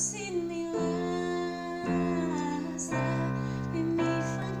sin mi last, mi mi fan